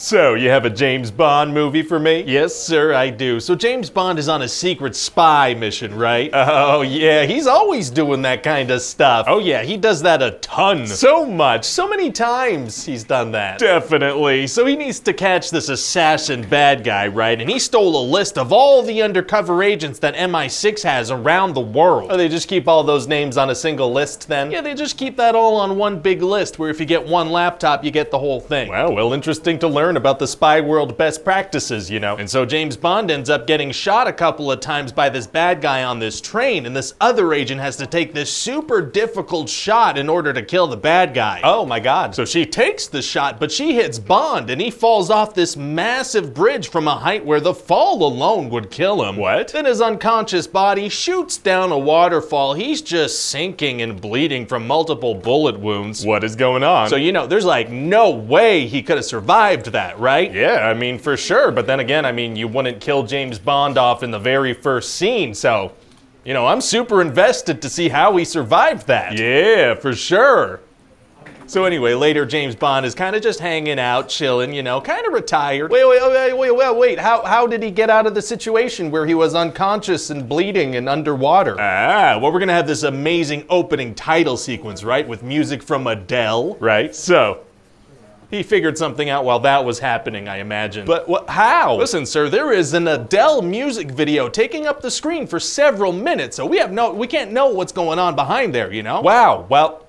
So, you have a James Bond movie for me? Yes, sir, I do. So James Bond is on a secret spy mission, right? Uh-huh. Oh, yeah, he's always doing that kind of stuff. oh yeah, he does that a ton. So much, so many times he's done that. Definitely. So he needs to catch this assassin bad guy, right? And he stole a list of all the undercover agents that MI6 has around the world. Oh, they just keep all those names on a single list then? Yeah, they just keep that all on one big list where if you get one laptop, you get the whole thing. Well, well, interesting to learn about the spy world best practices, you know. And so James Bond ends up getting shot a couple of times by this bad guy on this train, and this other agent has to take this super difficult shot in order to kill the bad guy. Oh my god. So she takes the shot, but she hits Bond, and he falls off this massive bridge from a height where the fall alone would kill him. What? Then his unconscious body shoots down a waterfall. He's just sinking and bleeding from multiple bullet wounds. what is going on? So, you know, there's like no way he could have survived that, right? yeah, I mean, for sure. But then again, I mean, you wouldn't kill James Bond off in the very first scene, so, you know, I'm super invested to see how he survived that. Yeah, for sure. So anyway, later James Bond is kind of just hanging out, chilling, you know, kind of retired. Wait, wait, wait, wait, wait, wait. How how did he get out of the situation where he was unconscious and bleeding and underwater? Ah, well, we're gonna have this amazing opening title sequence, right, with music from Adele. right. So, He figured something out while that was happening, I imagine. but what? How? Listen, sir, there is an Adele music video taking up the screen for several minutes, so we have no, we can't know what's going on behind there, you know? Wow. Well,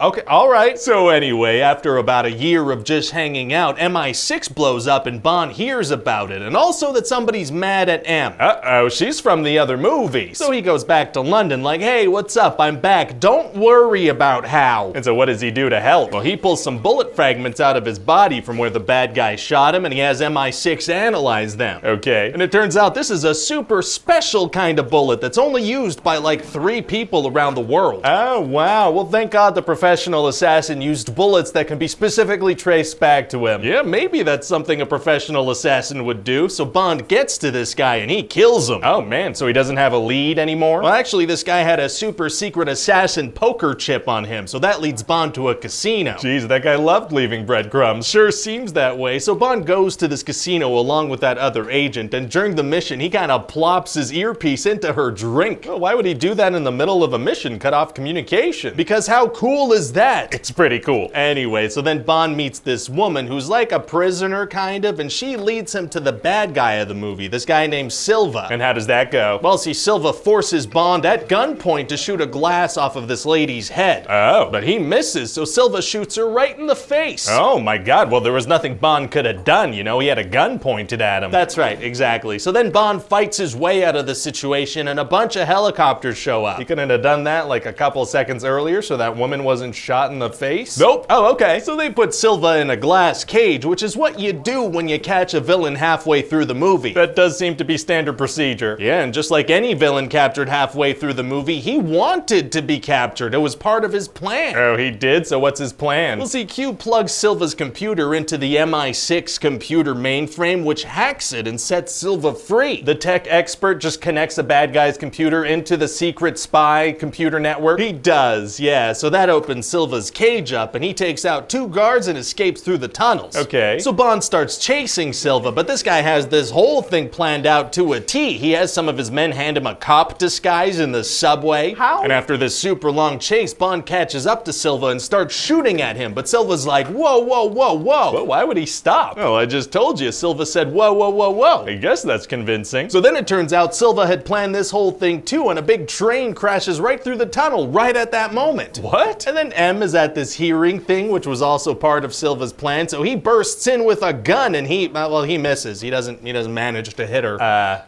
Okay, all right. So anyway, after about a year of just hanging out, MI6 blows up and Bond hears about it, and also that somebody's mad at M. uh oh, she's from the other movie. So he goes back to London like, hey, what's up? I'm back. Don't worry about how. and so, what does he do to help? Well, he pulls some bullet fragments out of his body from where the bad guy shot him, and he has MI6 analyze them. Okay. And it turns out this is a super special kind of bullet that's only used by like three people around the world. Oh, wow. Well, thank God the professional assassin used bullets that can be specifically traced back to him. Yeah, maybe that's something a professional assassin would do. So Bond gets to this guy and he kills him. Oh, man. So he doesn't have a lead anymore? Well, actually, this guy had a super secret assassin poker chip on him, so that leads Bond to a casino. Jeez, that guy loved leaving breadcrumbs. Sure seems that way. So Bond goes to this casino along with that other agent, and during the mission, he kind of plops his earpiece into her drink. Well, why would he do that in the middle of a mission? Cut off communication. Because how cool is that? it's pretty cool. Anyway, so then Bond meets this woman who's like a prisoner, kind of, and she leads him to the bad guy of the movie, this guy named Silva. And how does that go? well, see, Silva forces Bond at gunpoint to shoot a glass off of this lady's head. Oh. But he misses, so Silva shoots her right in the face. Oh my god, well, there was nothing Bond could have done, you know? He had a gun pointed at him. That's right, exactly. So then Bond fights his way out of the situation, and a bunch of helicopters show up. he couldn't have done that like a couple seconds earlier so that woman wasn't shot in the face? Nope. Oh, okay. So they put Silva in a glass cage, which is what you do when you catch a villain halfway through the movie. That does seem to be standard procedure. yeah, and just like any villain captured halfway through the movie, he wanted to be captured. It was part of his plan. Oh, he did? So what's his plan? Well, see, Q plugs Silva's computer into the MI6 computer mainframe, which hacks it and sets Silva free. The tech expert just connects a bad guy's computer into the secret spy computer network? He does, yeah. So that opens Silva's cage up, and he takes out two guards and escapes through the tunnels. Okay. So Bond starts chasing Silva, but this guy has this whole thing planned out to a T. He has some of his men hand him a cop disguise in the subway. How? And after this super long chase, Bond catches up to Silva and starts shooting at him. But Silva's like, whoa, whoa, whoa, whoa. But why would he stop? Oh, I just told you. Silva said, whoa, whoa, whoa, whoa. I guess that's convincing. So then it turns out Silva had planned this whole thing too, and a big train crashes right through the tunnel right at that moment. What? And then M is at this hearing thing, which was also part of Silva's plan. So he bursts in with a gun, and he well, he misses. He doesn't he doesn't manage to hit her. Uh,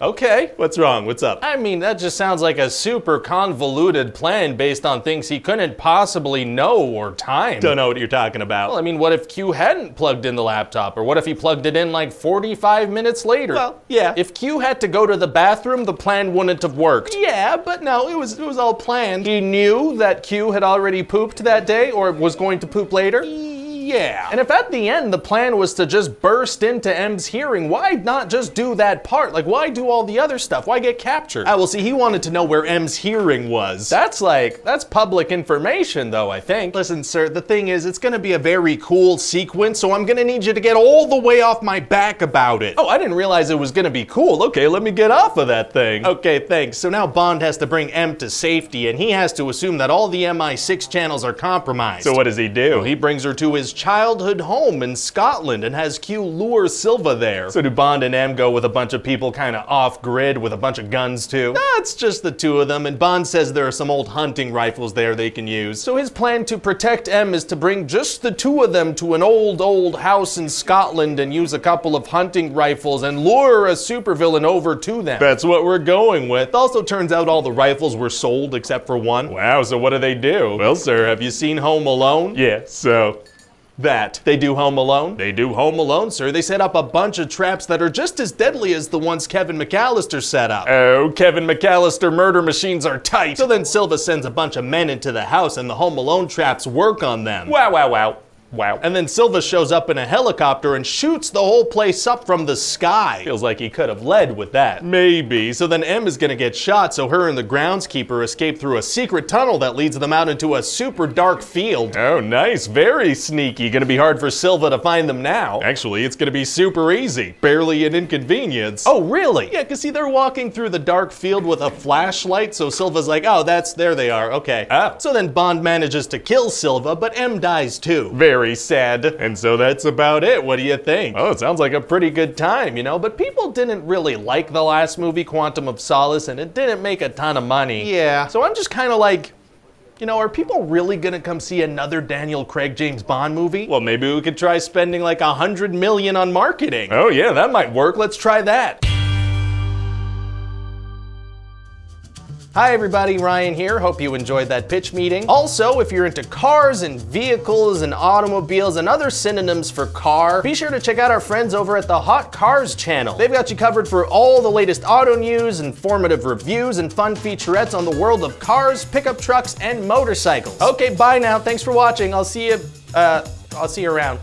okay. What's wrong? What's up? I mean, that just sounds like a super convoluted plan based on things he couldn't possibly know or time. Don't know what you're talking about. Well, I mean, what if Q hadn't plugged in the laptop? Or what if he plugged it in like 45 minutes later? Well, yeah. If Q had to go to the bathroom, the plan wouldn't have worked. yeah, but no, it was it was all planned. He knew that Q had already pooped that day or was going to poop later? Yeah. And if at the end the plan was to just burst into M's hearing, why not just do that part? Like, why do all the other stuff? Why get captured? Ah, well, see, he wanted to know where M's hearing was. That's like, that's public information, though, I think. Listen, sir, the thing is, it's gonna be a very cool sequence, so I'm gonna need you to get all the way off my back about it. Oh, I didn't realize it was gonna be cool. Okay, let me get off of that thing. Okay, thanks. So now Bond has to bring M to safety, and he has to assume that all the MI6 channels are compromised. So what does he do? He brings her to his childhood home in Scotland and has Q lure Silva there. So do Bond and M go with a bunch of people kind of off grid with a bunch of guns too? Nah, it's just the two of them, and Bond says there are some old hunting rifles there they can use. So his plan to protect M is to bring just the two of them to an old, old house in Scotland and use a couple of hunting rifles and lure a supervillain over to them. That's what we're going with. Also turns out all the rifles were sold except for one. Wow, so what do they do? Well, sir, have you seen Home Alone? Yeah, so that. They do Home Alone? they do Home Alone, sir. Sir, they set up a bunch of traps that are just as deadly as the ones Kevin McCallister set up. Oh, Kevin McCallister murder machines are tight. so then Silva sends a bunch of men into the house and the Home Alone traps work on them. wow, wow, wow. Wow. And then Silva shows up in a helicopter and shoots the whole place up from the sky. Feels like he could have led with that. Maybe. So then M is gonna get shot, so her and the groundskeeper escape through a secret tunnel that leads them out into a super dark field. Oh, nice. Very sneaky. Gonna be hard for Silva to find them now. Actually, it's gonna be super easy. Barely an inconvenience. Oh, really? Yeah, because see, they're walking through the dark field with a flashlight, so Silva's like, oh, that's, there they are, okay. Oh. So then Bond manages to kill Silva, but M dies too. very sad. And so that's about it. What do you think? Oh, it sounds like a pretty good time. You know, but people didn't really like the last movie, Quantum of Solace, and it didn't make a ton of money. Yeah. So I'm just kind of like, you know, are people really gonna come see another Daniel Craig James Bond movie? Well, maybe we could try spending like a hundred million on marketing. Oh, yeah, that might work. Let's try that. Hi everybody, Ryan here. Hope you enjoyed that pitch meeting. Also, if you're into cars and vehicles and automobiles and other synonyms for car, be sure to check out our friends over at the Hot Cars channel. They've got you covered for all the latest auto news, informative reviews, and fun featurettes on the world of cars, pickup trucks, and motorcycles. Okay, bye now. Thanks for watching. I'll see you, uh, I'll see you around.